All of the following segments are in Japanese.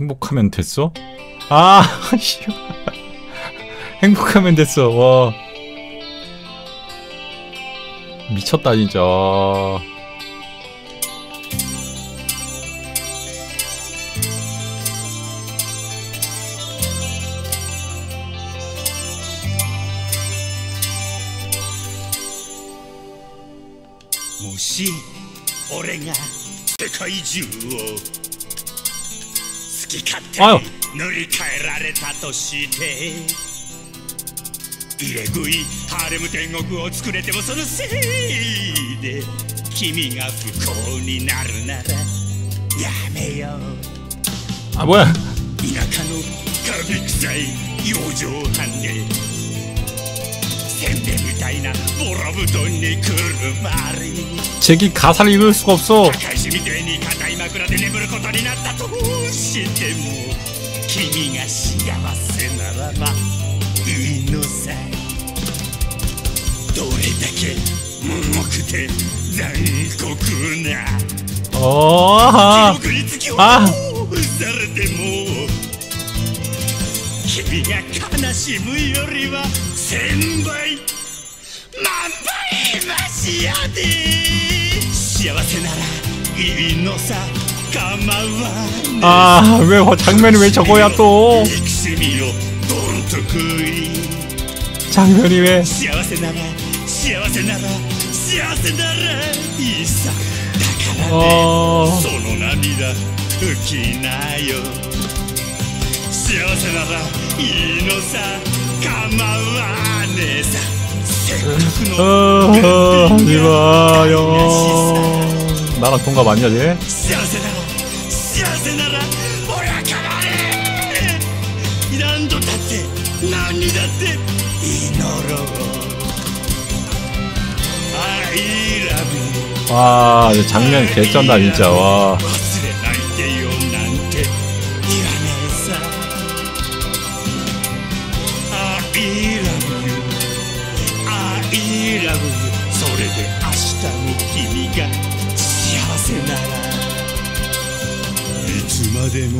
행복하면 됐어? 아, 행복하면 됐어. 와. 미쳤다, 진짜. 무시, 오래냐, 세계中を き勝手塗り替えられたとして入れ食いハーレム天国を作れてもそのせいで君が不幸になるならやめよう。あ、뭐야田舎のカビ臭い養生班で 제기 가사를 읽을 수가 없 어. 어, 아, 아. 君が悲しむよりは千倍万倍マシやで幸せならいいのさ構わね 아, 왜 어, 장면이 왜 저거야 또? 憎しみをどんと食い 장면이 왜? 幸せなら幸せなら幸せならいいさだからね 어, その涙拭きなよ 幸せならいいのさ構わねえさせっかく 어, の 하지 마요. 나랑 동갑 아니야, 쟤? 幸せなら幸せなら俺は構わねえ何度だって何にだって祈ろう I love you 와, 이 장면 개쩐다, 진짜. 와.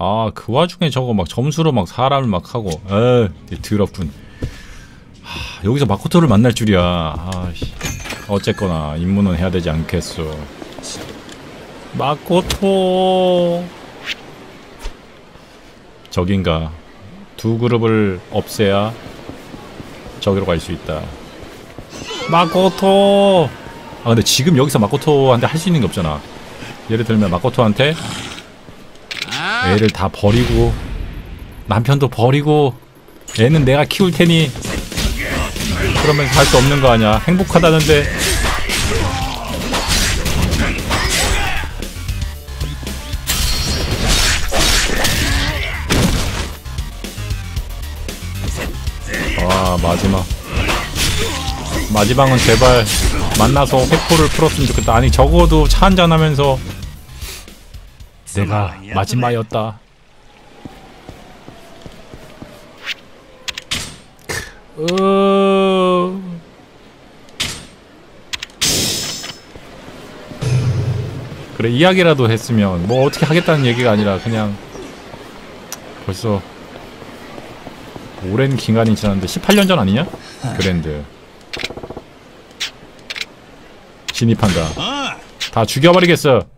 아 그 와중에 저거 막 점수로 막 사람을 막 하고. 에이 더럽군. 하, 여기서 마코토를 만날 줄이야. 아씨. 어쨌거나 입문은 해야 되지 않겠어. 마코토. 저긴가? 두 그룹을 없애야 저기로 갈 수 있다. 마코토. 아 근데 지금 여기서 마코토한테 할 수 있는 게 없잖아. 예를 들면 마코토한테 애를 다 버리고 남편도 버리고 애는 내가 키울 테니 그러면서 할수 없는 거 아니야. 행복하다는데. 와 마지막. 마지막은 제발 만나서 회포를 풀었으면 좋겠다. 아니 적어도 차 한잔하면서 내가 마지막이었다. 어... 그래 이야기라도 했으면 뭐 어떻게 하겠다는 얘기가 아니라 그냥 벌써 오랜 기간이 지났는데 18년 전 아니냐? 그랜드. 진입한다. ああ다 죽여버리겠어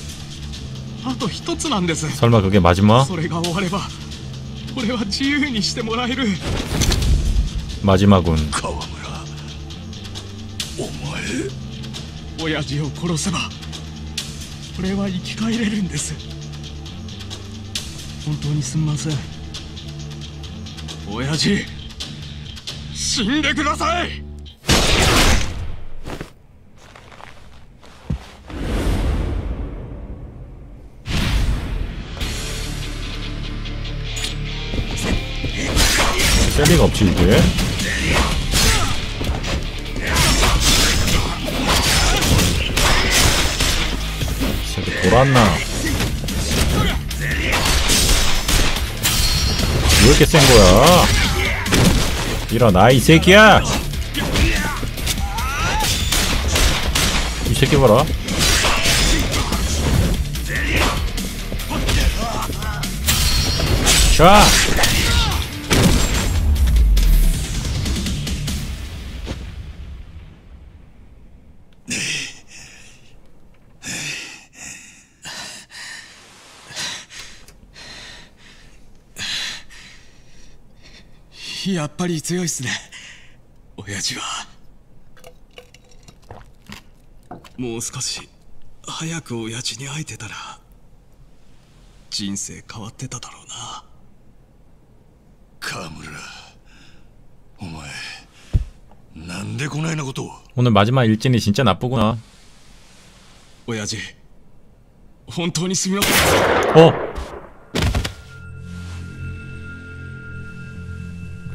あと一つなんです 설마 그게 마지막? それが終われば俺は自由にしてもらえる 마지막은 川村お前親父を殺せば俺は生き返れるんです本当にすみません親父死んでください 셀 리가 없지 이게. 이 새끼 돌았나? 왜 이렇게 센 거야? 일어나 이 새끼야! 이 새끼 봐라. 자 やっぱり強いっすね親父はもう少し早く親父に会えてたら人生変わってただろうな川村お前なんでこないなことを 오늘 마지막 일진이 진짜 나쁘구나 親父本当にすみません 어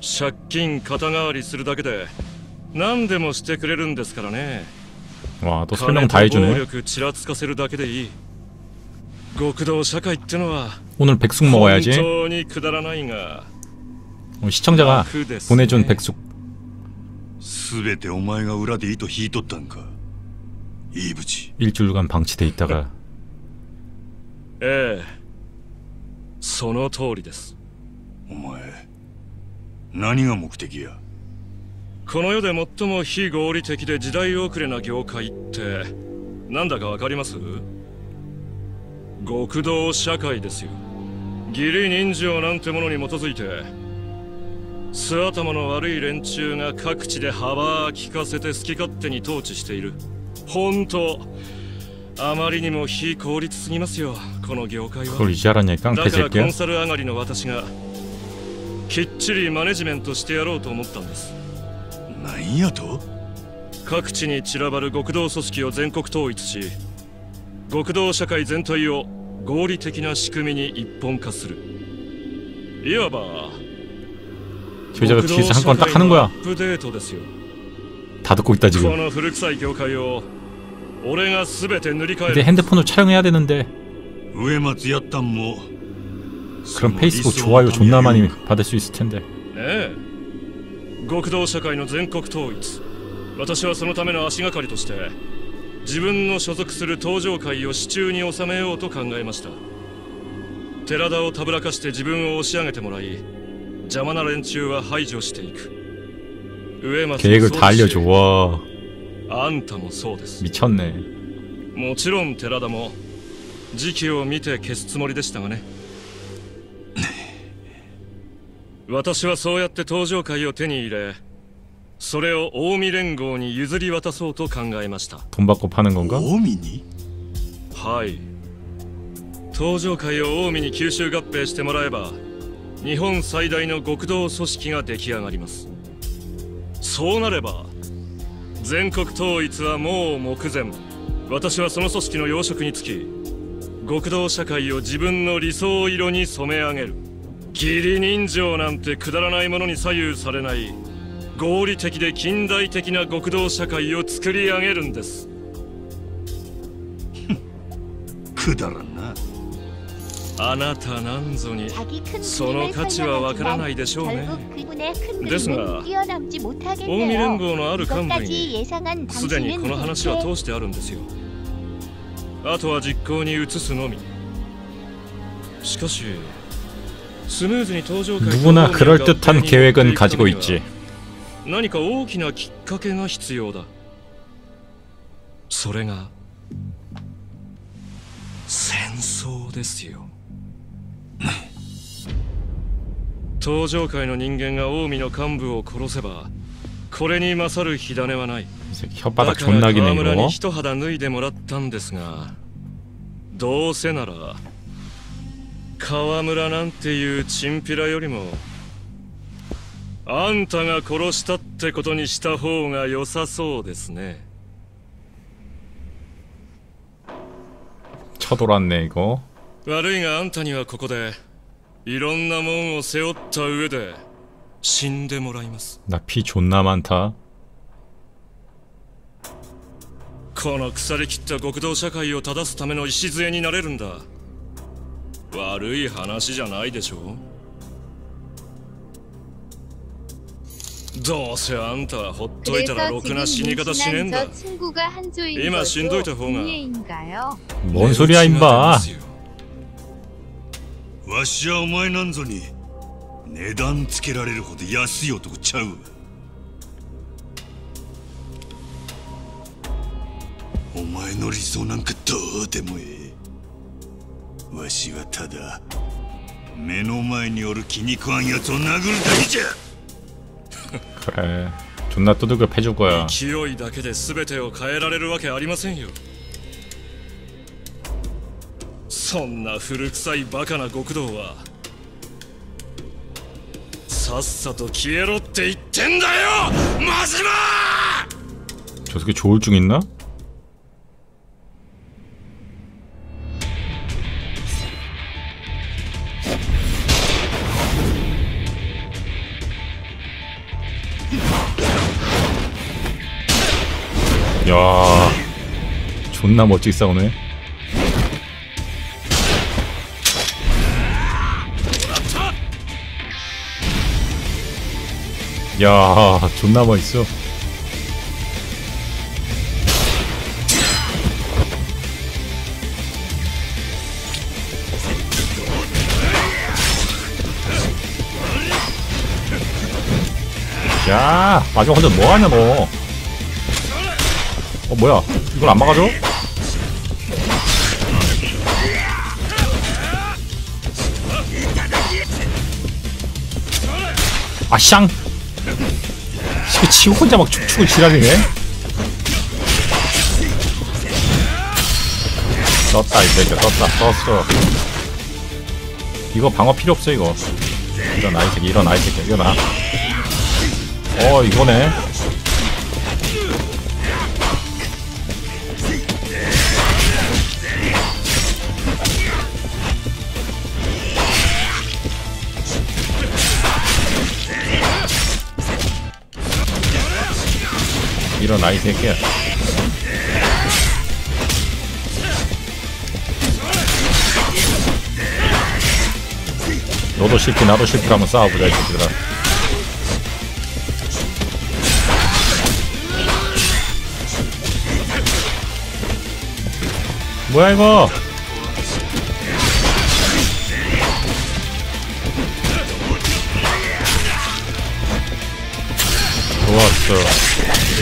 借金肩代わりするだけで何でもしてくれるんですからね 와 또 金 설명 と 다 暴 해주네 力ちらつかせるだけでいい極道社会ってのは 오늘 백숙 本 먹어야지 当にくだらないが 어, 시청자가 그ですね 보내준 백숙 全てお前が裏で糸引いとったんかいいぶち 일주일간 방치돼 있다가 ええその通りですお前 何が目的や？この世で最も非合理的で時代遅れな業界ってなんだかわかります？極道社会ですよ。義理人情なんてものに基づいて素頭の悪い連中が各地で幅利かせて好き勝手に統治している。本当あまりにも非効率すぎますよこの業界は。だからコンサル上がりの私がきっちりマネジメントしてやろうと思ったんです何やと各地に散らばる極道組織を全国統一し極道社会全体を合理的な仕組みに一本化するいわば 제자가 極道 뒤에서 한 社 건 딱 会 하는 の 거야 アップデートですよ 다 듣고 있다 こ 지금 の古臭い業界を俺が全て塗り替え 근데 る 핸드폰으로 촬영해야 되는데 植松やったんも 그럼 페이스북 좋아요 존나 많이 받을 수 있을 텐데 ええ極道社会の全国統一私はそのための足がかりとして自分の所属する登場会を手中に収めようと考えました寺田をたぶらかして自分を押し上げてもらい邪魔な連中は排除していく上松も 계획을 そう 다 ですし 알려줘 와 あんたもそうです 미쳤네 もちろん寺田も時期を見て消すつもりでしたがね 私はそうやって登場会を手に入れそれを近江連合に譲り渡そうと考えました 돈 받고 파는 건가? 近江にはい登場会を近江に吸収合併してもらえば日本最大の極道組織が出来上がりますそうなれば全国統一はもう目前私はその組織の要職につき極道社会を自分の理想色に染め上げる 義理人情なんてくだらないものに左右されない合理的で近代的な極道社会を作り上げるんです。くだらんなあなたなんぞにその価値はわからないでしょうね。ですが近江連合のある幹部にすでにこの話は通してあるんですよ。あとは実行に移すのみ。しかし 누구나 同盟が 그럴듯한 合併に 계획은 持っていく 가지고 ためには 있지. 何か大きなきっかけが必要だそれが戦争ですよ登場会の人間が近江の幹部を殺せばこれに勝る火種はない 이 새끼 だ 혓바닥 から 존나 河 기네 村に 이거 一肌脱いでもらったんですがどうせなら 河村なんていうチンピラよりもあんたが殺したってことにした方が良さそうですね 쳐돌았네 이거 悪いがあんたにはここでいろんなもんを背負った上で死んでもらいます 나 피 존나 많다 この腐りきった極道社会を正すための礎になれるんだ 悪い話じゃないでしょどうせあんたはほっといたらろ 그래서 くな死に 지금 方しねえん 임신한 だ 저 친구가 한조인 이마 것도 신도이타 홍아. 운명인가요? 뭔 소리야 임바 わしはお前なんぞに値段つけられるほど安い男ちゃうわお前の理想なんかどうでもええ わしはただ目の前におる気に食わんやつを殴るだけじゃ 그래 존나 두들겨 패줄 거야 勢いだけで全てを変えられるわけありませんよそんな古臭いバカな極道はさっさと消えろって言ってんだよマジマ 저 새끼 조울증 있나? 존나 멋지게 싸우네. 야 존나 멋있어. 야 마지막 혼자 뭐하냐 너? 어 뭐야? 이걸 안 막아줘? 아샹. 지 혼자 막 축축을 지랄이네. 떴다 이 새끼 떴다 떴어. 이거 방어 필요 없어 이거. 일어나 이 새끼. 일어나 이 새끼 일어나. 어 이거네 일어나 이 새끼야. 너도 실패 나도 실패 한번 싸워보자 이 새끼들아. 뭐야 이거? 좋았어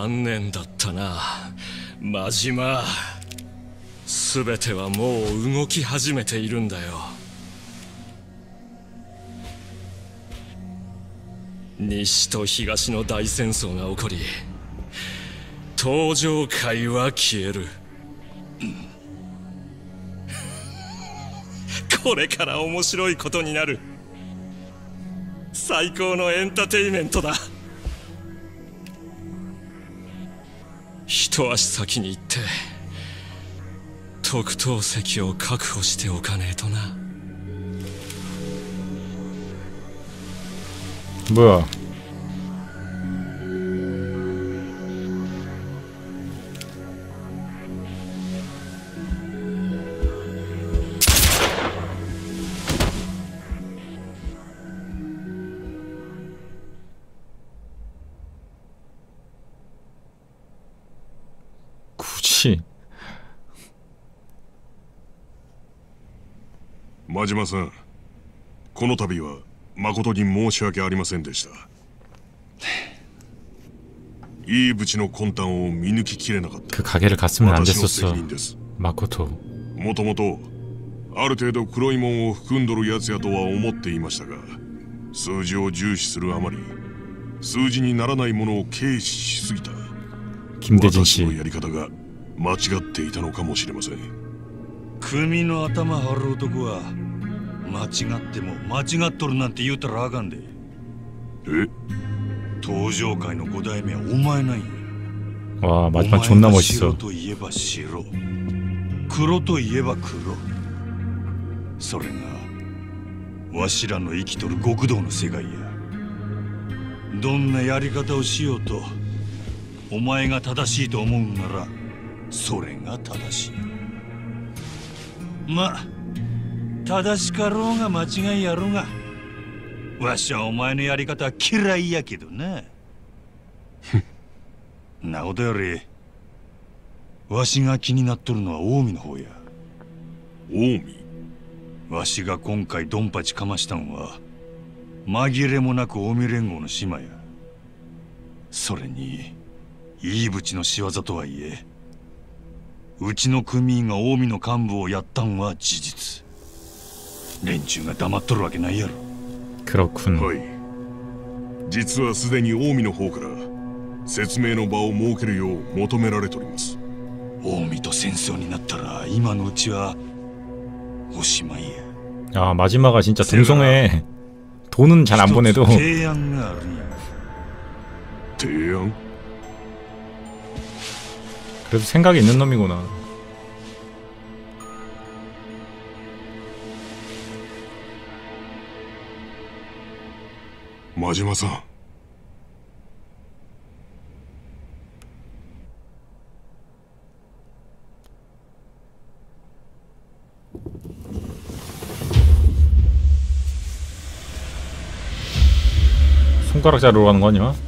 残念だったな。真島全てはもう動き始めているんだよ。西と東の大戦争が起こり登場界は消える。これから面白いことになる。最高のエンターテイメントだ。一足先に行って特等席を確保しておかねえとな。뭐 야? 굳이 真島さんこの度は誠に申し訳ありませんでしたいい淵の魂胆を見抜ききれなかった 그 가게를 갔으면 안 私の 됐었어. 責任です 마코토. もともとある程度黒いもんを含んどるやつやとは思っていましたが数字を重視するあまり数字にならないものを軽視しすぎた 김대진 私の 씨. 間違っていたのかもしれません。組の頭張る男は間違っても間違っとるなんて言うたらあかんで。え？登場界の五代目はお前なんや。わあマジマジそんなもしそう。白と言えば白。黒といえば黒。それがわしらの生きとる極道の世界や。どんなやり方をしようとお前が正しいと思うならそれが正しい。ま正しかろうが間違いやろうがわしはお前のやり方は嫌いやけどな。なことよりわしが気になっとるのは近江の方や。近江？わしが今回ドンパチかましたんは紛れもなく近江連合の島や。それにいい淵の仕業とはいえうちの組員が近江の幹部をやったんは事実連中が黙っとるわけないやろ 그렇군. はい実はすでに近江の方から説明の場を設けるよう求められております近江と戦争になったら今のうちはおしまいや 아 마지막가 진짜 동성애. 돈은 잘 안 보내도 그래도 생각이 있는 놈이구나 마지막사 손가락 자르러 가는 거 아니야?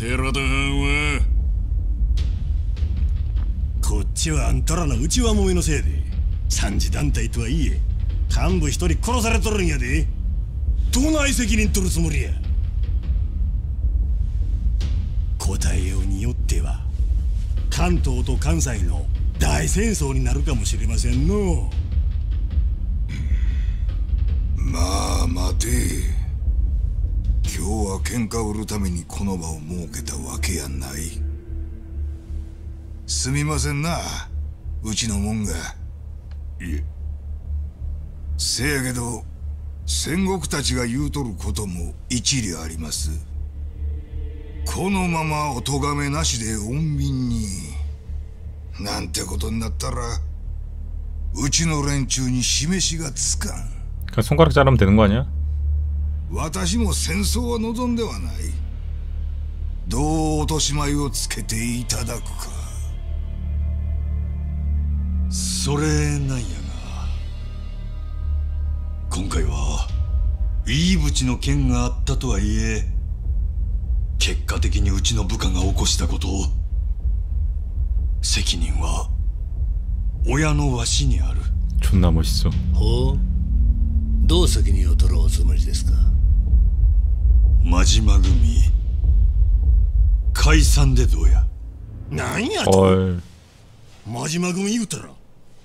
寺田藩はこっちはあんたらの内輪もめのせいで三次団体とはいえ幹部一人殺されとるんやでどな。い責任取るつもりや答えようによっては関東と関西の大戦争にな。るかもしれませんのまあ待て今日は喧嘩売るためにこの場を設けたわけやないすみませんなうちのもんがいえせやけど戦国たちが言うとることも一理ありますこのままお咎めなしで穏便になんてことになったら うちの連中に示しがつかん 그냥 손가락 자르면 되는 거 아니야? 私も戦争は望んではないどう落とし前をつけていただくかそれなんやが今回はウィーブチの件があったとはいえ結果的にうちの部下が起こしたことを責任は親のわしにある 존나 멋있어. ほうどう責任を取るおつもりですか 真島組解散でどうやなんやと 헐. 真島組言うたら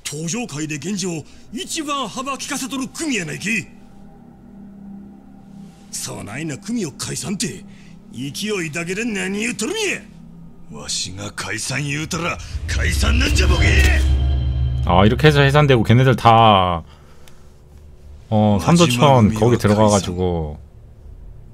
登場界で現状一番幅利かせとる組やないきそうないな組を解散って勢いだけで何言うとるんやわしが解散言うたら解散なんじゃボケ 아 이렇게 해서 해산되고 걔네들 다 어, 삼도천 거기 들어가가지고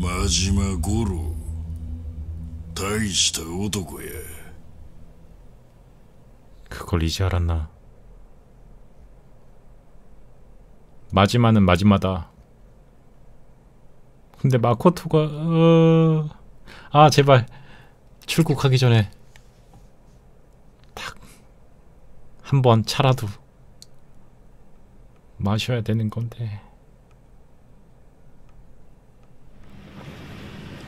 真島五郎大した男や 그걸 이제 알았나. 마지막은 마지막다. 근데 마코토가 어... 아 제발 출국하기 전에 딱 한 번 차라도 마셔야 되는 건데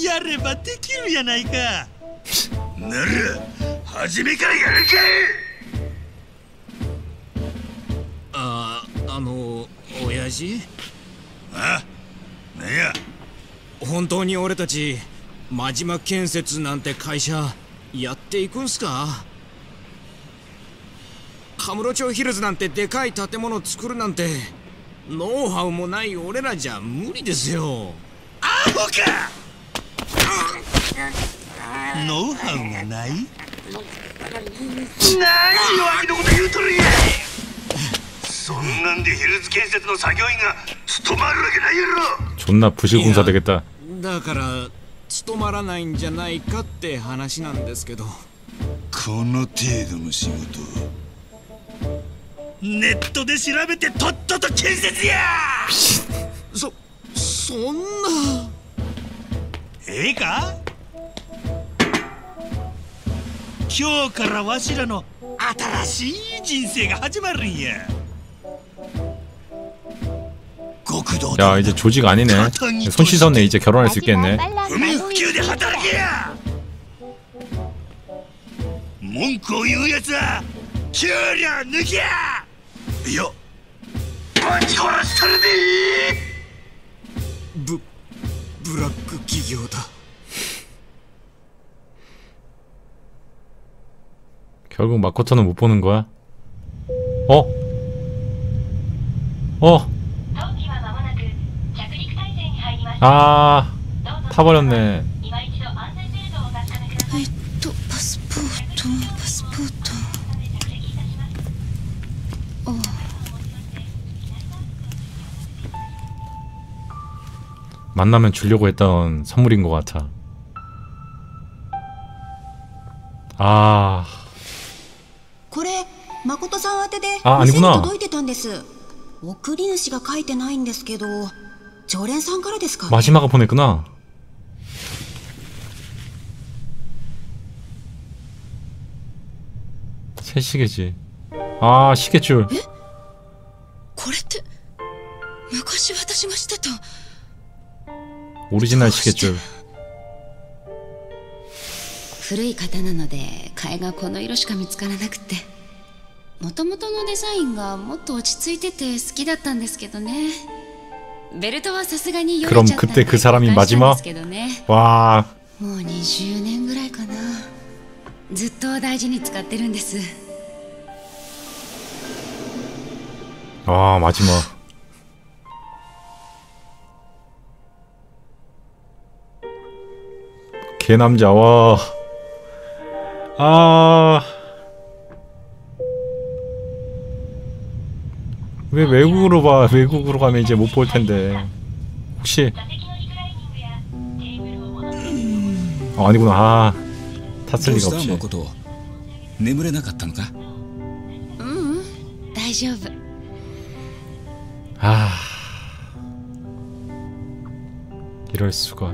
やればできるやないか。なら初めからやるかああの親父？あなんや？本当に俺たち真島建設なんて会社やっていくんすか？カムロ町ヒルズなんてでかい建物作るなんてノウハウもない俺らじゃ無理ですよ。アホかノウハウがない何弱気のこと言うとるんやそんなんでヒルズ建設の作業員が務まるわけないやろ 존나 부실공사 되겠다 だから務まらないんじゃないかって話なんですけどこの程度の仕事ネットで調べてとっとと建設やそそんな ええか今日からわしらの新しい人生が始まるんや極 야 이제 조직 아니네 손 씻었네 이제 결혼할 수 있겠네 빨랑 不眠不休で働けや文句を言うやつは給料抜きやいやぶち殺したるでブブラック 企業だ 결국 마코토는 못 보는 거야? 어? 어? 아 타버렸네 만나면 주려고 했던 선물인 것 같아 아 これ誠さん宛てであ店にアニコナ届いてたんです送り主が書いてないんですけど常連さんからですかね 마지막에 보냈구나 새 시계지 아 시계줄 これって昔私がしてた 오리지널 시계줄 古い型なので替えがこの色しか見つからなくてもともとのデザインがもっと落ち着いてて好きだったんですけどねベルトはさすがによれ 그럼 ちゃったん 그때 で 그 사람이 交換したん 마지막 ですけどね 와 もう20年ぐらいかなずっと大事に使ってるんです 아 마지막 개남자 와. 아. 왜 외국으로 봐? 외국으로 가면 이제 못 볼 텐데. 혹시 아, 아니구나. 아. 탔을 리가 없지. 誠眠れなかったのかううん大丈夫 아. 이럴 수가.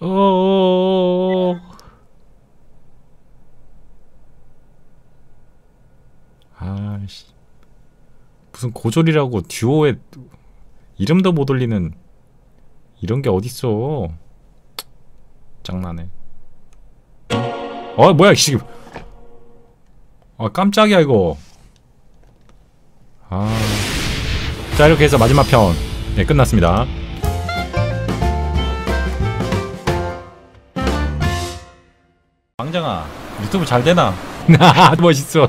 어. 아씨. 무슨 고졸이라고 듀오에 이름도 못 올리는 이런 게 어딨어. 짱나네. 어 뭐야 씨. 아 깜짝이야 이거. 아. 자 이렇게 해서 마지막 편. 네 끝났습니다. 왕장아 유튜브 잘 되나? 멋있어.